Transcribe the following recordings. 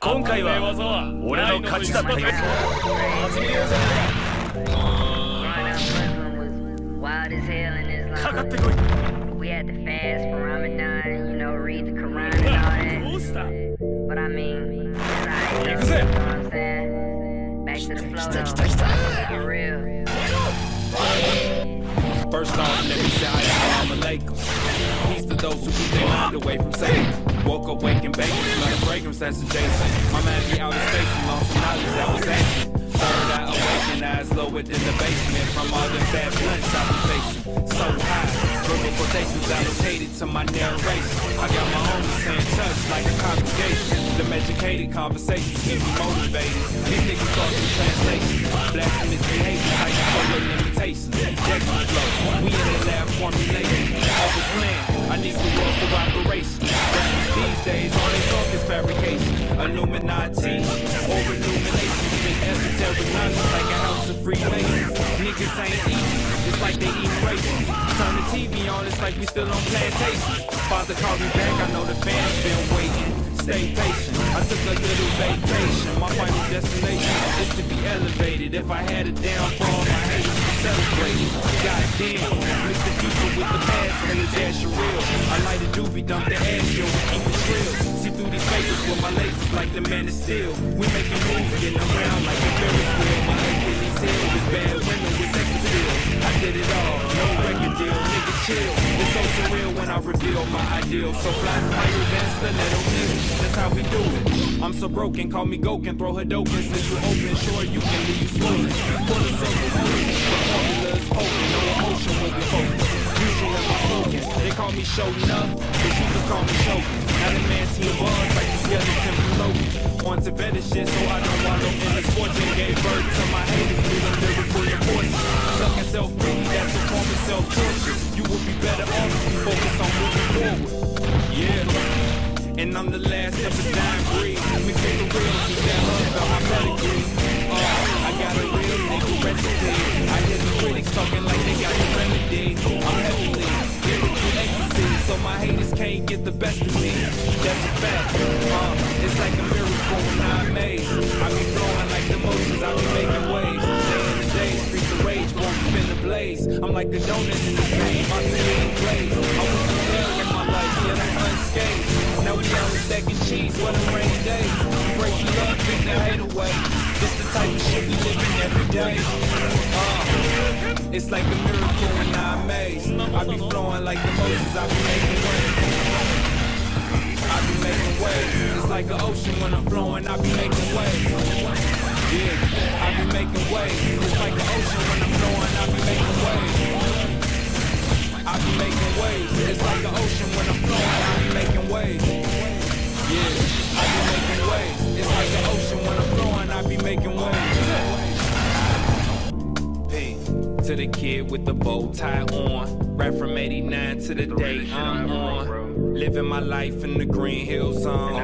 今回は俺の勝ちだったよ。かかってこい。ど fragrance adjacent. My man be out in space and lost some knowledge that was ancient. Third eye awakened, eyes lowered in the basement from all the bad blunts I be facing. So high, verbal quotations allocated to my narration. I got my homies saying touch like a congregation. Them educated conversations keep me motivated. These niggas thought some translation. Blasphemous behavior, how you fabrication. Illuminati, or illumination. Esoteric knowledge like a house of Freemasons. Niggas ain't eating, it's like they eating raisins. Turn the TV on, it's like we still on plantations. Father called me back, I know the fans been waiting. Stay patient, I took a little vacation. My final destination is to be elevated. If I had a downfall, my haters would celebrate it. Goddamn, mix the future with the past and the dash of real. I like the doobie, dump the ash, yo, keep it real. Papers with my laces like the man is steel. We making moves, getting around like a Ferris wheel. My Achilles heel with bad women with sex appeal. I did it all, no record deal, nigga chill. It's so surreal when I reveal my ideal. So fly higher than stiletto needles. That's how we do it. I'm so broken, call me Goken, throw Hadoken since you open. Sure, you can leave you swollen. Of silver motion, the formula is. No emotion will be focused. Usually I'm spoken. They call me showing up, but you can call me choking. Bars like the skeleton from Loki. On to better shit, so I don't wallow in misfortune. Gave birth to my haters, through the lyrical important. Sucking self-pity, that's a form of self-torture. You would be better off if you focus on moving forward. Yeah. And I'm the last of the dying breed. Mixing the real, keep that love. Can't get the best of me. That's a fact. Uh, it's like a miracle when I'm amazed. I be flowing like the motions, I be making waves. Day in the day, streets of rage be in the blaze. I'm like the donut in the vein, my creating glaze. I was the hell in my life, yet I'm unscathed. Now we out with second cheese, what a rainy days. Break the love, kick the hate away. This the type of shit we living every day. Uh, it's like a miracle when I'm amazed. I be flowing like emotions, I be making waves. Be making waves. It's like an ocean when I'm flowing, I be making waves. Yeah, I be making waves. It's like an ocean when I'm flowing, I be making waves. I be making waves. It's like an ocean when I'm flowing, I be making waves. Yeah, I be making waves. It's like an ocean when I'm flowing, I be making waves. To the kid with the bow tie on. Right from 89 to the day I'm on. Living my life in the Green Hill Zone.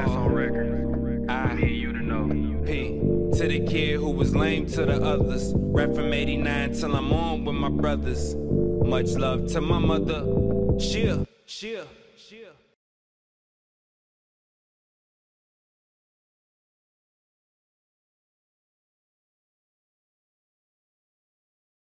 I, P to know P to the kid who was lame to the others. Rap from 89 till I'm on with my brothers. Much love to my mother. Cheer, cheer, cheer.